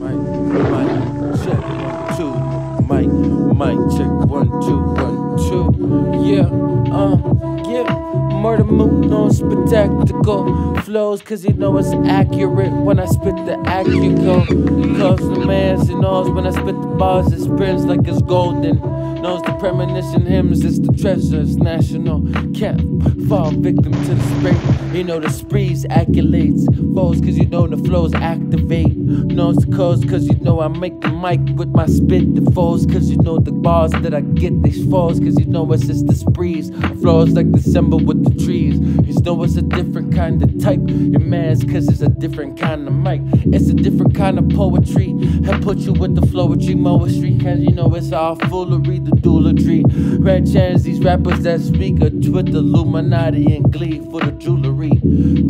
Mic, mic, check one, two. Mic, mic, check one, two, one, two. Yeah, uh, yeah. Murder moon on spectacular flows, cause you know it's accurate when I spit the accurate. Cause the man's and knows when I spit the bars, it spins like it's golden. Knows the premonition hymns, it's the treasure, it's national. Can't fall victim to the spray. You know the sprees, accolades, foes, cause you know the flows activate. Knows the codes, cause you know I make the mic with my spit. The foes, cause you know the bars that I get, these falls, cause you know it's just the sprees. Flows like December with the trees. You know it's a different kind of type. Your man's cause it's a different kind of mic. It's a different kind of poetry. I put you with the flowetry, poetry, cause you know it's all foolery, the duelatry. Red chance, these rappers that speak a with the Illuminati and glee for the jewelry.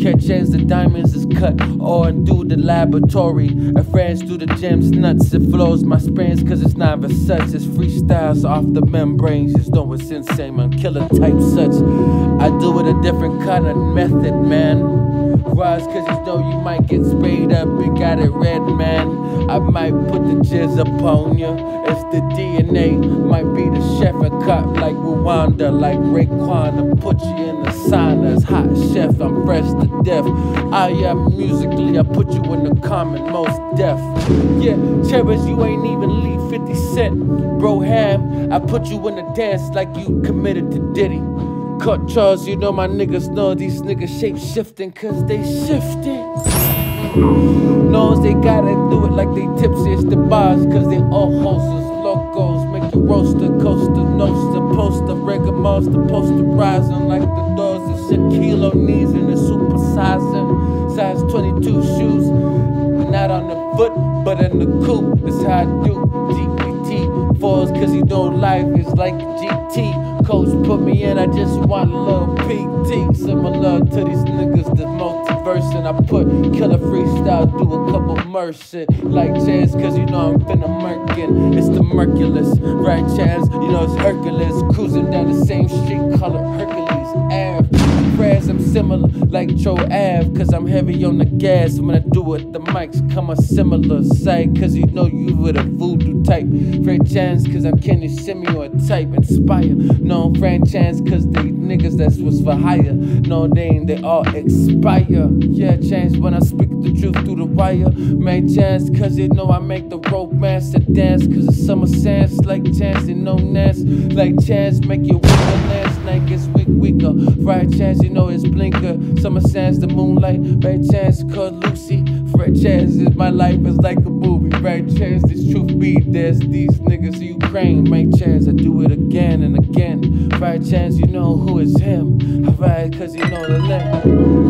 Catch chance, the diamonds is cut or do the laboratory. A friends do the gems nuts. It flows my sprains cause it's not such. It's freestyles off the membranes. Just know it's insane, I'm Killer type such. I do it a different method, man. Rise cause you know you might get sprayed up and got it red, man. I might put the jizz upon you. It's the DNA, might be the chef and cut like Rwanda, like Raekwon. To put you in the sauna hot chef, I'm fresh to death. I am musically, I put you in the common, most deaf. Yeah, Cherries, you ain't even leave 50 Cent. Bro, Ham, I put you in the dance like you committed to Diddy. Cut Charles, you know my niggas know these niggas shape shifting cause they shifting. Knows they gotta do it like they tipsy, it's the bars cause they all hosters, locos, make you roaster, coaster, noster, poster, regular monster, poster rising like the doors of Shaquille O'Neal's and the supersizing. Size 22 shoes, not on the foot, but in the coupe, that's how I do. GPT falls cause you know life is like GT. Coach put me in, I just want a little PT. Similar to these niggas that multiverse. And I put killer freestyle, do a couple mercy. Like jazz, cause you know I'm finna murkin. It's the Merciless, right chance, you know it's Hercules. Cruising down the same street, color Hercules. Ave. I'm similar, like Joe Ave, cause I'm heavy on the gas. When I do it, the mics come a similar sight, cause you know you with a voodoo type. Franchise, cause I'm Kenny Similar type. Inspire, no franchise, cause they niggas that's was for hire. No, they ain't, they all expire. Yeah, change when I speak the truth through the wire. Make chance, cause you know I make the romance to dance, cause it's summer sense, like chance, and no nest. Like chance, make you weaker last night gets weak, weaker. Right chance, you know it's blinker. Summer sands, the moonlight. Right chance, called Lucy. Right chance is my life is like a movie. Right chance, this truth be there's these niggas in Ukraine. Right chance, I do it again and again. Right chance, you know who is him. Right, cause you know the name.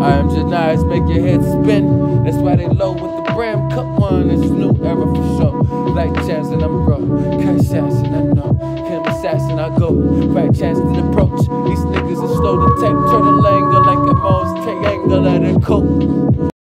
I am Genius, make your head spin. That's why they low with the brim. Cut one, it's new era for sure. Like chance and I'm raw. Cash assassin, I know. I go. Right chance to approach. These niggas are slow to take. Turn the angle like a most angle at a coat.